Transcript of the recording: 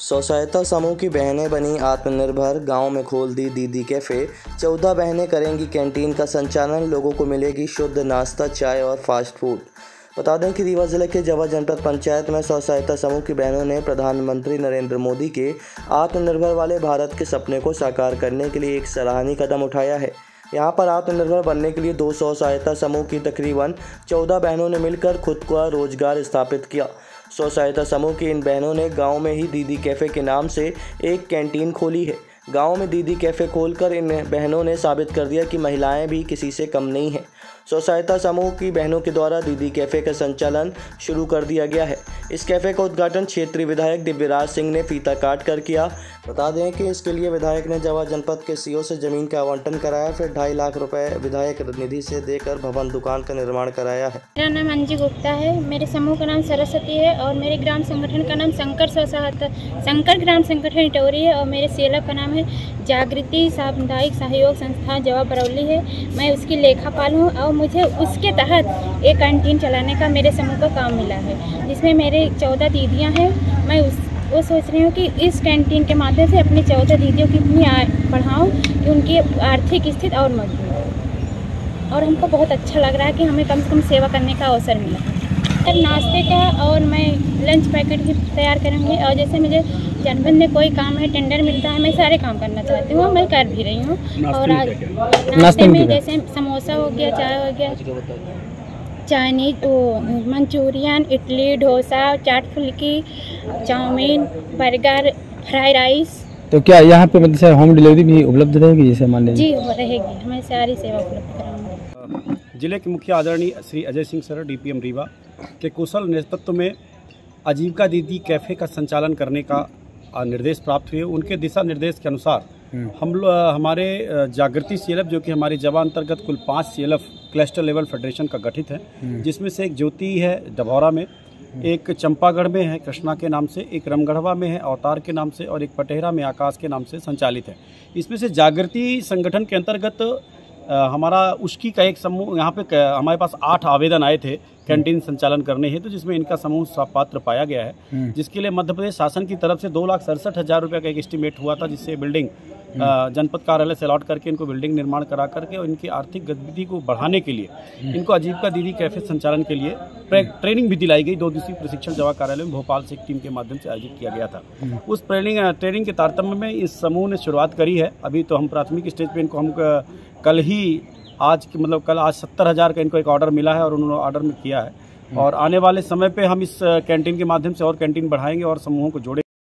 स्व सहायता समूह की बहनें बनी आत्मनिर्भर गाँव में खोल दी दीदी कैफ़े। चौदह बहनें करेंगी कैंटीन का संचालन, लोगों को मिलेगी शुद्ध नाश्ता, चाय और फास्ट फ़ूड। बता दें कि रीवा ज़िले के जवा जनपद पंचायत में स्व सहायता समूह की बहनों ने प्रधानमंत्री नरेंद्र मोदी के आत्मनिर्भर वाले भारत के सपने को साकार करने के लिए एक सराहनीय कदम उठाया है। यहाँ पर आत्मनिर्भर बनने के लिए दो सौ सहायता समूह की तकरीबन चौदह बहनों ने मिलकर खुद का रोज़गार स्थापित किया। स्व सहायता समूह की इन बहनों ने गाँव में ही दीदी कैफ़े के नाम से एक कैंटीन खोली है। गाँव में दीदी कैफ़े खोलकर इन बहनों ने साबित कर दिया कि महिलाएँ भी किसी से कम नहीं हैं। स्व सहायता समूह की बहनों के द्वारा दीदी कैफ़े का संचालन शुरू कर दिया गया है। इस कैफ़े का उद्घाटन क्षेत्रीय विधायक दिव्यराज सिंह ने फीता काट कर किया। बता दें कि इसके लिए विधायक ने जवा जनपद के सीओ से ज़मीन का आवंटन कराया, फिर ढाई लाख रुपए विधायक निधि से देकर भवन दुकान का निर्माण कराया है। मेरा नाम अंजी गुप्ता है। मेरे समूह का नाम सरस्वती है और मेरे ग्राम संगठन का नाम शंकर स्व सहायता शंकर ग्राम संगठन इटौरी है और मेरे सेला का नाम है जागृति, सामुदायिक सहयोग संस्थान जवा बरौली है। मैं उसकी लेखापाल हूँ और मुझे उसके तहत एक कैंटीन चलाने का मेरे समूह का काम मिला है, जिसमें मेरे चौदह दीदियाँ हैं। मैं उस, वो सोच रही हूँ कि इस कैंटीन के माध्यम से अपनी चौदह दीदियों की इतनी बढ़ाऊँ कि उनकी आर्थिक स्थिति और मज़बूत हो। और हमको बहुत अच्छा लग रहा है कि हमें कम से कम सेवा करने का अवसर मिला है। नाश्ते का और मैं लंच पैकेट भी तैयार करूँगी और जैसे मुझे जनपद में कोई काम है टेंडर मिलता है मैं सारे काम करना चाहती हूँ मैं कर भी रही हूँ। और आज नाश्ते में जैसे समोसा हो गया चाय हो गया चाइनीज़ वो मंचूरियन इडली डोसा चाट फुल्की चाउमीन बर्गर फ्राई राइस। तो क्या यहाँ पे मतलब होम डिलीवरी भी उपलब्ध रहेगी जैसे मान लीजिए? जी वो रहेगी हमें सारी सेवा उपलब्ध कराएँगे ज़िले के मुख्य आदरणीय श्री अजय सिंह सर डीपीएम रीवा के कुशल नेतृत्व में आजीविका दीदी कैफ़े का संचालन करने का निर्देश प्राप्त हुए उनके दिशा निर्देश के अनुसार हम्म। हम लोग हमारे जागृति सी जो कि हमारी जवा अंतर्गत कुल पाँच सी क्लस्टर लेवल फेडरेशन का गठित है हम्म। जिसमें से एक ज्योति है डभौरा में हम्म। एक चंपागढ़ में है कृष्णा के नाम से एक रमगढ़वा में है अवतार के नाम से और एक पटेहरा में आकाश के नाम से संचालित है इसमें से जागृति संगठन के अंतर्गत हमारा उसकी का एक समूह यहाँ पे हमारे पास आठ आवेदन आए थे कैंटीन संचालन करने हेतु तो जिसमें इनका समूह पात्र पाया गया है हम्म। जिसके लिए मध्य प्रदेश शासन की तरफ़ से दो लाख सड़सठ हज़ार रुपये का एक एस्टिमेट हुआ था जिससे बिल्डिंग हम्म। जनपद कार्यालय से अलॉट करके इनको बिल्डिंग निर्माण करा करके और इनकी आर्थिक गतिविधि को बढ़ाने के लिए। इनको आजीविका दीदी कैफ़े संचालन के लिए ट्रेनिंग भी दिलाई गई। दो दिवसीय प्रशिक्षण जवा कार्यालय में भोपाल से एक टीम के माध्यम से आयोजित किया गया था। उस ट्रेनिंग ट्रेनिंग के तारतम्य में इस समूह ने शुरुआत करी है। अभी तो हम प्राथमिक स्टेज पर इनको हम कल ही आज की मतलब कल आज सत्तर हज़ार का इनको एक ऑर्डर मिला है और उन्होंने ऑर्डर में किया है। और आने वाले समय पे हम इस कैंटीन के माध्यम से और कैंटीन बढ़ाएँगे और समूहों को जोड़ेंगे